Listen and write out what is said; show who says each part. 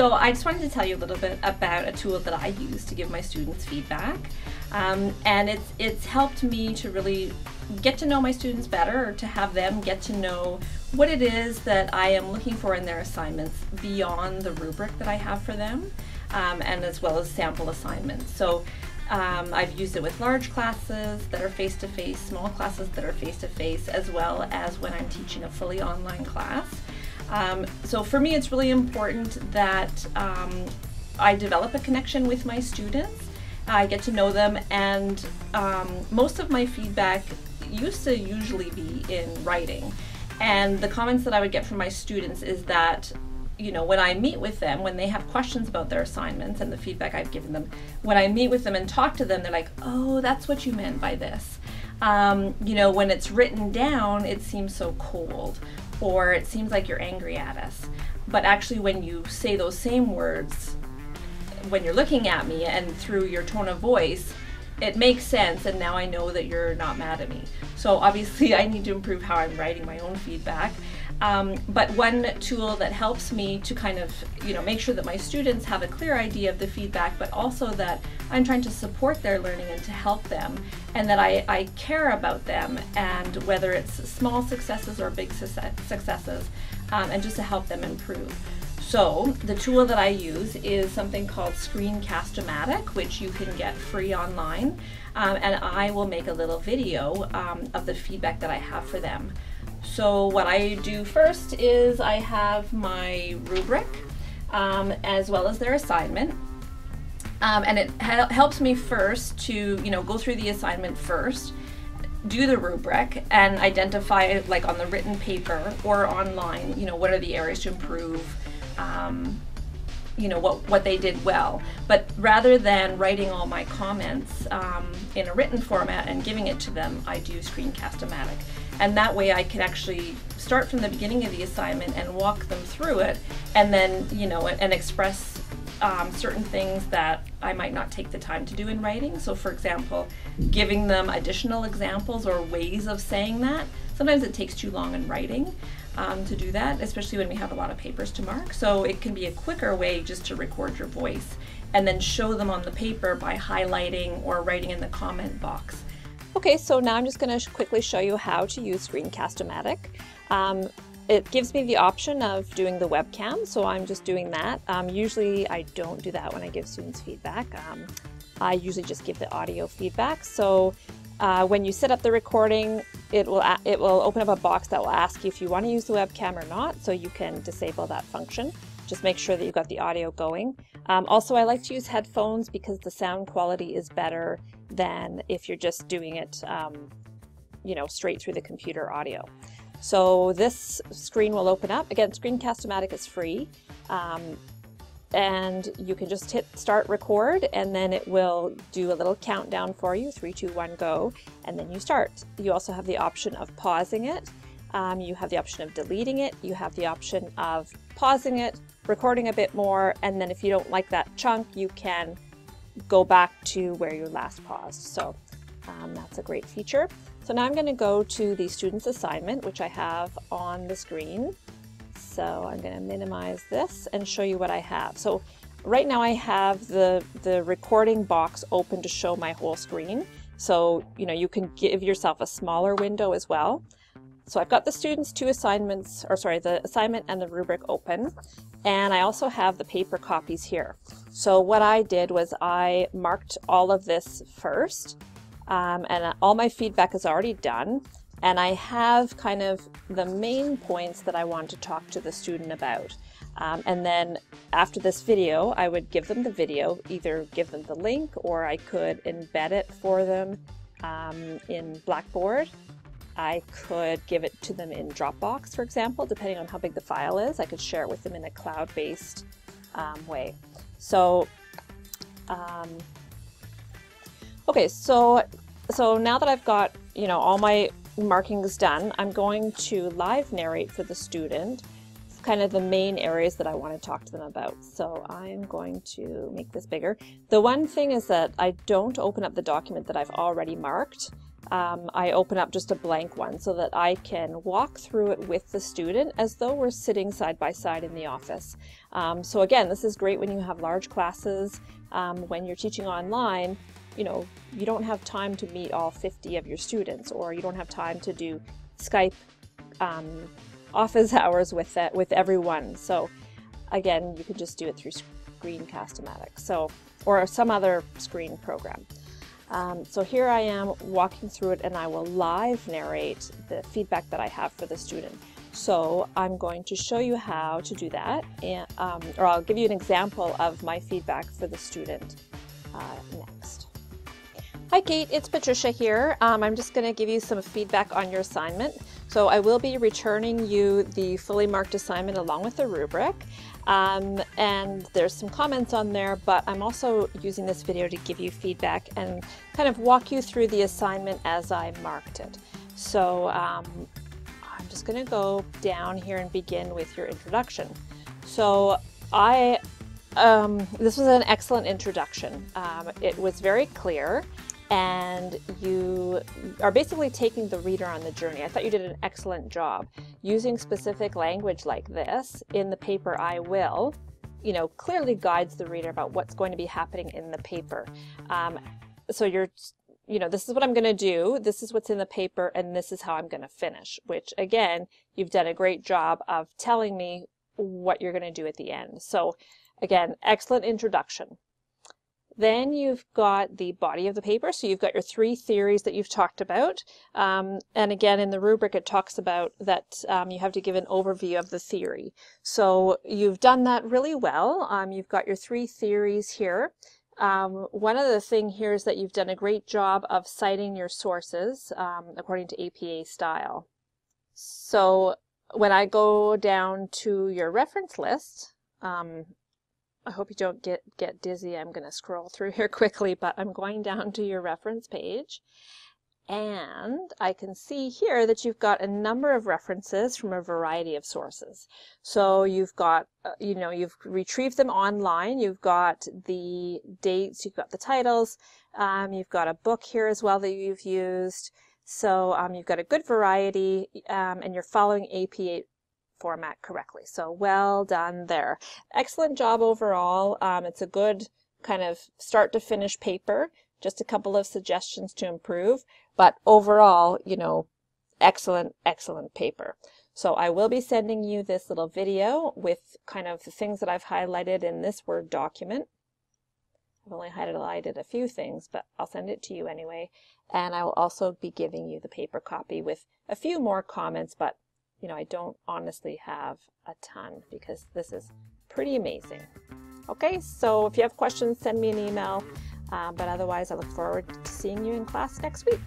Speaker 1: So I just wanted to tell you a little bit about a tool that I use to give my students feedback. Um, and it's, it's helped me to really get to know my students better or to have them get to know what it is that I am looking for in their assignments beyond the rubric that I have for them um, and as well as sample assignments. So um, I've used it with large classes that are face-to-face, -face, small classes that are face-to-face, -face, as well as when I'm teaching a fully online class. Um, so for me, it's really important that um, I develop a connection with my students. I get to know them, and um, most of my feedback used to usually be in writing. And the comments that I would get from my students is that you know, when I meet with them, when they have questions about their assignments and the feedback I've given them, when I meet with them and talk to them, they're like, oh, that's what you meant by this. Um, you know, when it's written down, it seems so cold, or it seems like you're angry at us. But actually, when you say those same words, when you're looking at me and through your tone of voice, it makes sense and now I know that you're not mad at me. So obviously I need to improve how I'm writing my own feedback. Um, but one tool that helps me to kind of, you know, make sure that my students have a clear idea of the feedback, but also that I'm trying to support their learning and to help them, and that I, I care about them, and whether it's small successes or big successes, um, and just to help them improve. So the tool that I use is something called Screencast-O-Matic, which you can get free online, um, and I will make a little video um, of the feedback that I have for them. So what I do first is I have my rubric um, as well as their assignment. Um, and it helps me first to, you know, go through the assignment first, do the rubric and identify like on the written paper or online, you know, what are the areas to improve, um, you know, what, what they did well. But rather than writing all my comments um, in a written format and giving it to them, I do Screencast-O-Matic and that way I can actually start from the beginning of the assignment and walk them through it and then you know and express um, certain things that I might not take the time to do in writing. So for example, giving them additional examples or ways of saying that. Sometimes it takes too long in writing um, to do that, especially when we have a lot of papers to mark. So it can be a quicker way just to record your voice and then show them on the paper by highlighting or writing in the comment box. Okay, so now I'm just going to quickly show you how to use Screencast-O-Matic. Um, it gives me the option of doing the webcam, so I'm just doing that. Um, usually I don't do that when I give students feedback. Um, I usually just give the audio feedback. So uh, when you set up the recording, it will, it will open up a box that will ask you if you want to use the webcam or not, so you can disable that function. Just make sure that you've got the audio going. Um, also, I like to use headphones because the sound quality is better than if you're just doing it, um, you know, straight through the computer audio. So this screen will open up. Again, Screencast-O-Matic is free. Um, and you can just hit start record and then it will do a little countdown for you, three, two, one, go, and then you start. You also have the option of pausing it. Um, you have the option of deleting it. You have the option of pausing it, recording a bit more, and then if you don't like that chunk, you can go back to where you last paused. So um, that's a great feature. So now I'm going to go to the student's assignment, which I have on the screen. So I'm going to minimize this and show you what I have. So right now I have the, the recording box open to show my whole screen. So, you know, you can give yourself a smaller window as well. So I've got the students' two assignments, or sorry, the assignment and the rubric open. And I also have the paper copies here. So what I did was I marked all of this first, um, and all my feedback is already done. And I have kind of the main points that I want to talk to the student about. Um, and then after this video, I would give them the video, either give them the link or I could embed it for them um, in Blackboard I could give it to them in Dropbox, for example, depending on how big the file is. I could share it with them in a cloud-based um, way. So, um, okay, so so now that I've got you know all my markings done, I'm going to live narrate for the student kind of the main areas that I want to talk to them about. So I'm going to make this bigger. The one thing is that I don't open up the document that I've already marked um, I open up just a blank one so that I can walk through it with the student as though we're sitting side by side in the office. Um, so again, this is great when you have large classes, um, when you're teaching online, you know, you don't have time to meet all 50 of your students or you don't have time to do Skype um, office hours with that, with everyone. So again, you can just do it through Screencast-O-Matic. So, or some other screen program. Um, so here I am walking through it and I will live narrate the feedback that I have for the student. So I'm going to show you how to do that, and, um, or I'll give you an example of my feedback for the student uh, next. Hi Kate, it's Patricia here. Um, I'm just going to give you some feedback on your assignment. So I will be returning you the fully marked assignment along with the rubric. Um, and there's some comments on there, but I'm also using this video to give you feedback and kind of walk you through the assignment as I marked it. So um, I'm just going to go down here and begin with your introduction. So I, um, this was an excellent introduction. Um, it was very clear and you are basically taking the reader on the journey. I thought you did an excellent job using specific language like this in the paper I Will, you know, clearly guides the reader about what's going to be happening in the paper. Um, so you're, you know, this is what I'm going to do, this is what's in the paper, and this is how I'm going to finish, which again, you've done a great job of telling me what you're going to do at the end. So again, excellent introduction. Then you've got the body of the paper. So you've got your three theories that you've talked about. Um, and again, in the rubric, it talks about that um, you have to give an overview of the theory. So you've done that really well. Um, you've got your three theories here. Um, one of the thing here is that you've done a great job of citing your sources um, according to APA style. So when I go down to your reference list, um, I hope you don't get, get dizzy. I'm going to scroll through here quickly, but I'm going down to your reference page. And I can see here that you've got a number of references from a variety of sources. So you've got, uh, you know, you've retrieved them online. You've got the dates, you've got the titles, um, you've got a book here as well that you've used. So um, you've got a good variety um, and you're following APA format correctly. So well done there. Excellent job overall. Um, it's a good kind of start to finish paper. Just a couple of suggestions to improve, but overall, you know, excellent, excellent paper. So I will be sending you this little video with kind of the things that I've highlighted in this Word document. I've only highlighted a few things, but I'll send it to you anyway. And I will also be giving you the paper copy with a few more comments, but you know, I don't honestly have a ton because this is pretty amazing. Okay, so if you have questions, send me an email. Uh, but otherwise, I look forward to seeing you in class next week.